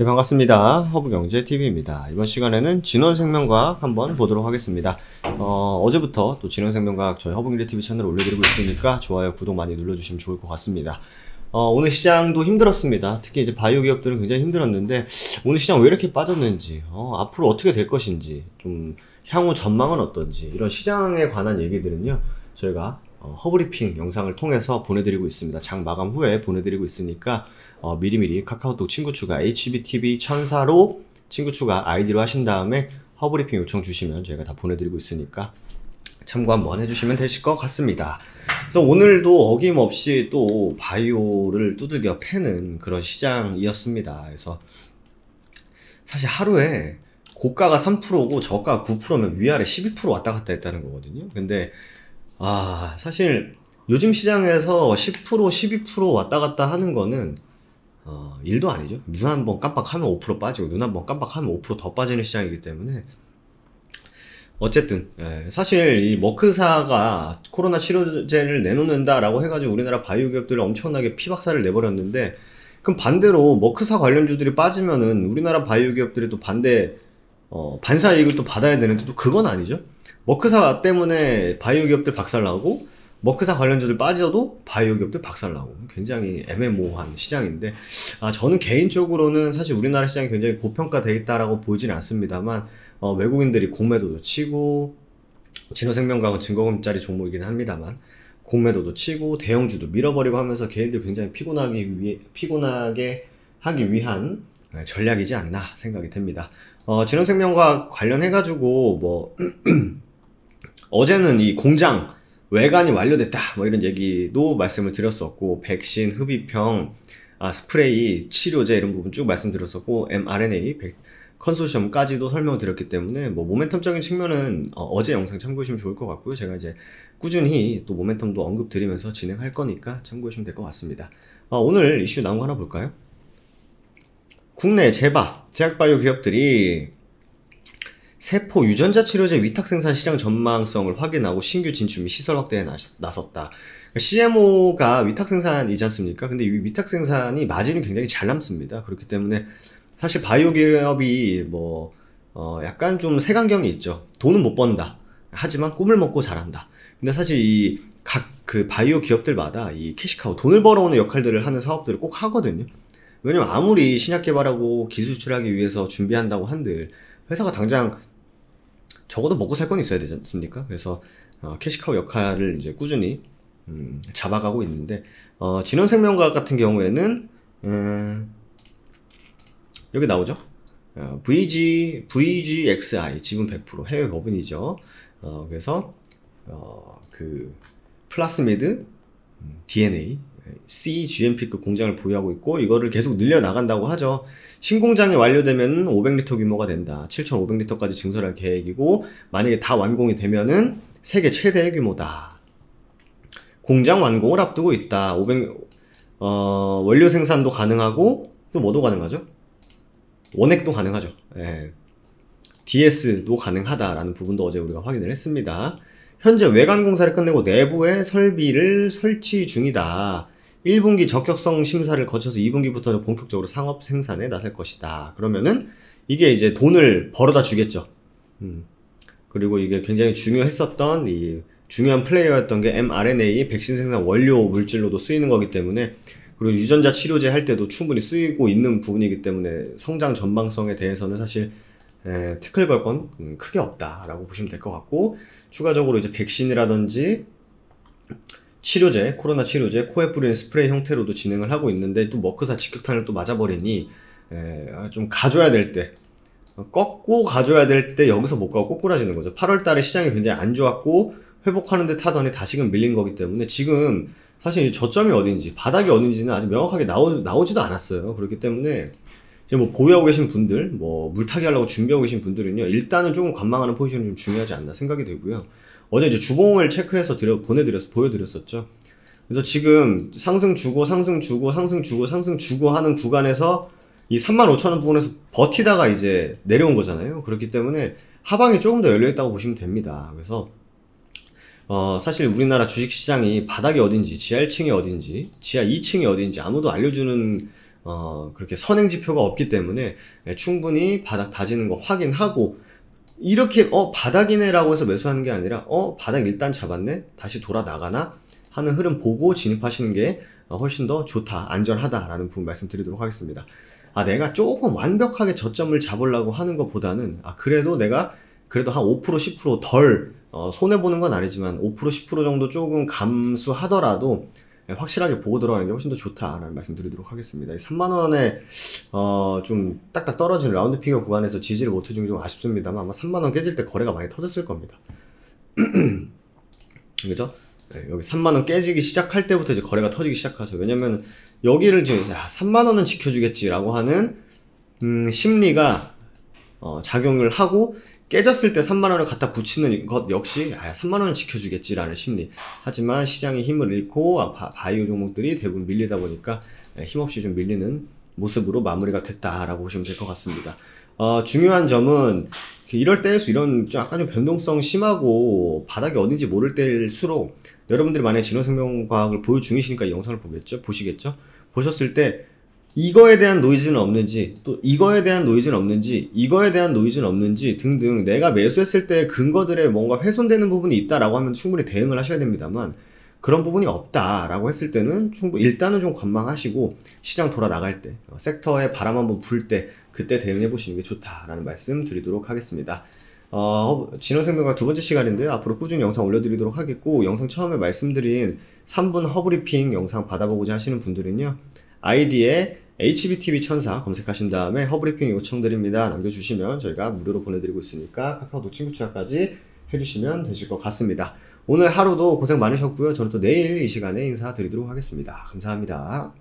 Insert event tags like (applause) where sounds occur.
네, 반갑습니다. 허브경제TV입니다. 이번 시간에는 진원생명과학 한번 보도록 하겠습니다. 어, 어제부터 또 진원생명과학 저희 허브경제TV 채널 올려드리고 있으니까 좋아요, 구독 많이 눌러주시면 좋을 것 같습니다. 어, 오늘 시장도 힘들었습니다. 특히 이제 바이오 기업들은 굉장히 힘들었는데, 오늘 시장 왜 이렇게 빠졌는지, 어, 앞으로 어떻게 될 것인지, 좀, 향후 전망은 어떤지, 이런 시장에 관한 얘기들은요, 저희가 어, 허브리핑 영상을 통해서 보내드리고 있습니다. 장 마감 후에 보내드리고 있으니까 어, 미리미리 카카오톡 친구 추가 HBTV 천사로 친구 추가 아이디로 하신 다음에 허브리핑 요청 주시면 저희가 다 보내드리고 있으니까 참고 한번 해주시면 되실 것 같습니다. 그래서 오늘도 어김없이 또 바이오를 두들겨 패는 그런 시장이었습니다. 그래서 사실 하루에 고가가 3%고 저가가 9%면 위아래 12% 왔다 갔다 했다는 거거든요. 근데 아, 사실 요즘 시장에서 10% 12% 왔다 갔다 하는 거는 어, 일도 아니죠. 눈 한 번 깜빡하면 5% 빠지고 눈 한 번 깜빡하면 5%더 빠지는 시장이기 때문에 어쨌든 예, 사실 이 머크사가 코로나 치료제를 내놓는다라고 해가지고 우리나라 바이오 기업들을 엄청나게 피박사를 내버렸는데 그럼 반대로 머크사 관련주들이 빠지면은 우리나라 바이오 기업들이 또 반대 어, 반사 이익을 또 받아야 되는데 또 그건 아니죠. 머크사 때문에 바이오 기업들 박살나고 머크사 관련주들 빠져도 바이오 기업들 박살나고 굉장히 애매모호한 시장인데 아 저는 개인적으로는 사실 우리나라 시장이 굉장히 고평가되어 있다라고 보이지는 않습니다만 어, 외국인들이 공매도도 치고 진호생명과학은 증거금짜리 종목이긴 합니다만 공매도도 치고 대형주도 밀어버리고 하면서 개인들 굉장히 피곤하기 위해 피곤하게 하기 위한 전략이지 않나 생각이 됩니다. 어, 진흥생명과 관련해가지고 뭐 (clears throat) 어제는 이 공장 외관이 완료됐다 뭐 이런 얘기도 말씀을 드렸었고 백신 흡입형 아, 스프레이 치료제 이런 부분 쭉 말씀드렸었고 mRNA 컨소시엄까지도 설명드렸기 때문에 뭐 모멘텀적인 측면은 어, 제 영상 참고하시면 좋을 것 같고요 제가 이제 꾸준히 또 모멘텀도 언급 드리면서 진행할 거니까 참고하시면 될 것 같습니다 어, 오늘 이슈 나온 거 하나 볼까요? 국내 제바 제약바이오 기업들이 세포 유전자 치료제 위탁 생산 시장 전망성을 확인하고 신규 진출 및 시설 확대에 나섰다. CMO가 위탁 생산이지 않습니까? 근데 이 위탁 생산이 마진이 굉장히 잘 남습니다. 그렇기 때문에 사실 바이오 기업이 뭐, 어, 약간 좀 색안경이 있죠. 돈은 못 번다. 하지만 꿈을 먹고 잘한다. 근데 사실 이 각 그 바이오 기업들마다 이 캐시카우, 돈을 벌어오는 역할들을 하는 사업들을 꼭 하거든요. 왜냐면 아무리 신약 개발하고 기술 수출하기 위해서 준비한다고 한들 회사가 당장 적어도 먹고 살 건 있어야 되지 않습니까? 그래서 어, 캐시카우 역할을 이제 꾸준히 음, 잡아가고 있는데 어, 진원생명과학 같은 경우에는 음, 여기 나오죠? 어, VG, VGXI 지분 100% 해외 법인이죠. 어, 그래서 어, 그 플라스미드 음, DNA CGMP급 공장을 보유하고 있고 이거를 계속 늘려 나간다고 하죠. 신공장이 완료되면 500리터 규모가 된다. 7,500리터까지 증설할 계획이고 만약에 다 완공이 되면은 세계 최대의 규모다. 공장 완공을 앞두고 있다. 500 어, 원료 생산도 가능하고 또 뭐도 가능하죠? 원액도 가능하죠. 예. DS도 가능하다라는 부분도 어제 우리가 확인을 했습니다. 현재 외관 공사를 끝내고 내부에 설비를 설치 중이다. 1분기 적격성 심사를 거쳐서 2분기부터는 본격적으로 상업 생산에 나설 것이다. 그러면은 이게 이제 돈을 벌어다 주겠죠. 음. 그리고 이게 굉장히 중요했었던 이 중요한 플레이어였던 게 mRNA 백신 생산 원료 물질로도 쓰이는 거기 때문에 그리고 유전자 치료제 할 때도 충분히 쓰이고 있는 부분이기 때문에 성장 전망성에 대해서는 사실 에, 태클 걸 건 크게 없다라고 보시면 될 것 같고 추가적으로 이제 백신이라든지 치료제, 코로나 치료제, 코에 뿌리는 스프레이 형태로도 진행을 하고 있는데 또 머크사 직격탄을 또 맞아버리니 에, 좀 가져야 될 때, 꺾고 가져야 될 때 여기서 못 가고 꼬꾸라지는 거죠. 8월 달에 시장이 굉장히 안 좋았고 회복하는데 타더니 다시금 밀린 거기 때문에 지금 사실 저점이 어딘지 바닥이 어딘지는 아직 명확하게 나오, 나오지도 않았어요. 그렇기 때문에 이제 뭐 보유하고 계신 분들, 뭐 물타기 하려고 준비하고 계신 분들은요, 일단은 조금 관망하는 포지션이 좀 중요하지 않나 생각이 되고요. 어제 이제 주봉을 체크해서 드려, 보내드렸, 보여드렸었죠. 그래서 지금 상승 주고, 상승 주고, 상승 주고, 상승 주고 하는 구간에서 이 35,000원 부분에서 버티다가 이제 내려온 거잖아요. 그렇기 때문에 하방이 조금 더 열려있다고 보시면 됩니다. 그래서, 어, 사실 우리나라 주식시장이 바닥이 어딘지, 지하 1층이 어딘지, 지하 2층이 어딘지 아무도 알려주는 어, 그렇게 선행 지표가 없기 때문에 예, 충분히 바닥 다지는 거 확인하고 이렇게 어 바닥이네라고 해서 매수하는 게 아니라 어 바닥 일단 잡았네 다시 돌아 나가나 하는 흐름 보고 진입하시는 게 어, 훨씬 더 좋다 안전하다라는 부분 말씀드리도록 하겠습니다. 아 내가 조금 완벽하게 저점을 잡으려고 하는 것보다는 아 그래도 내가 그래도 한 5% 10%덜 어, 손해 보는 건 아니지만 5% 10% 정도 조금 감수하더라도 예, 확실하게 보고 들어가는 게 훨씬 더 좋다라는 말씀 드리도록 하겠습니다. 3만 원에 어, 좀 딱딱 떨어지는 라운드 피겨 구간에서 지지를 못 해준 게 좀 아쉽습니다만 아마 3만 원 깨질 때 거래가 많이 터졌을 겁니다. (clears throat) 그죠? 네, 여기 3만 원 깨지기 시작할 때부터 이제 거래가 터지기 시작하죠. 왜냐면 여기를 지금 야, 3만 원은 지켜주겠지라고 하는 음, 심리가 어, 작용을 하고 깨졌을 때 3만 원을 갖다 붙이는 것 역시 아, 3만 원은 지켜주겠지라는 심리. 하지만 시장이 힘을 잃고 아, 바, 바이오 종목들이 대부분 밀리다 보니까 예, 힘없이 좀 밀리는 모습으로 마무리가 됐다라고 보시면 될 것 같습니다. 어, 중요한 점은 그 이럴 때일수 이런 좀 약간 좀 변동성 심하고 바닥이 어딘지 모를 때일수록 여러분들이 만약에 진화생명과학을 보유 중이시니까 이 영상을 보겠죠? 보시겠죠? 보셨을 때 이거에 대한 노이즈는 없는지 또 이거에 대한 노이즈는 없는지 이거에 대한 노이즈는 없는지 등등 내가 매수했을 때 근거들에 뭔가 훼손되는 부분이 있다라고 하면 충분히 대응을 하셔야 됩니다만 그런 부분이 없다라고 했을 때는 충분히 일단은 좀 관망하시고 시장 돌아 나갈 때 어, 섹터에 바람 한번 불 때 그때 대응해 보시는 게 좋다라는 말씀 드리도록 하겠습니다. 어, 진원생명과학 두 번째 시간인데요. 앞으로 꾸준히 영상 올려드리도록 하겠고 영상 처음에 말씀드린 3분 허브리핑 영상 받아보고자 하시는 분들은요. 아이디에 HBTV 천사 검색하신 다음에 허브리핑 요청드립니다. 남겨주시면 저희가 무료로 보내드리고 있으니까 카카오톡 친구 추가까지 해주시면 되실 것 같습니다. 오늘 하루도 고생 많으셨고요. 저는 또 내일 이 시간에 인사드리도록 하겠습니다. 감사합니다.